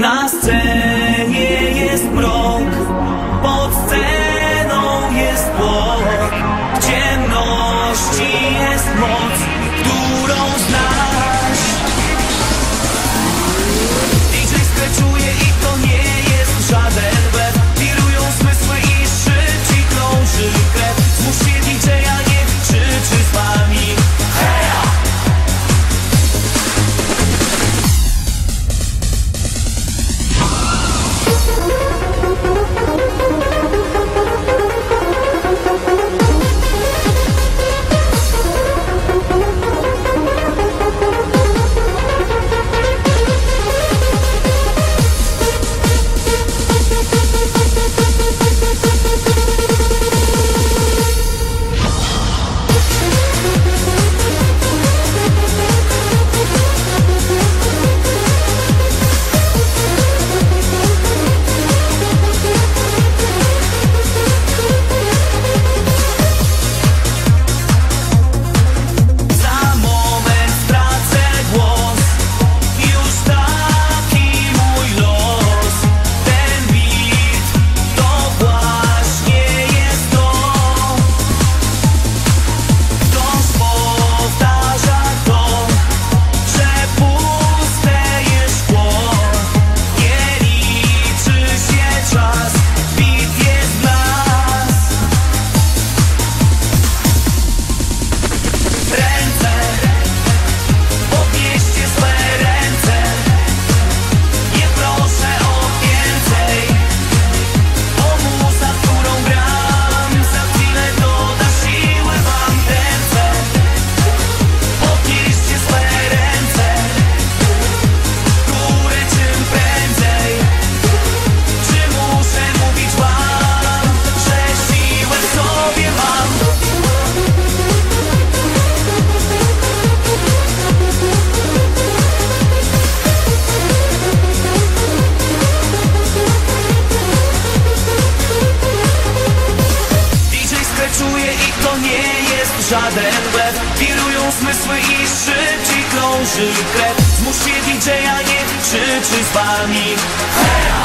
Na scenie jest mrok, pod sceną jest błąd. żaden łeb. Wirują zmysły i szybciej krąży krew. Zmuś się DJ-a, nie krzyczy z wami. Hej!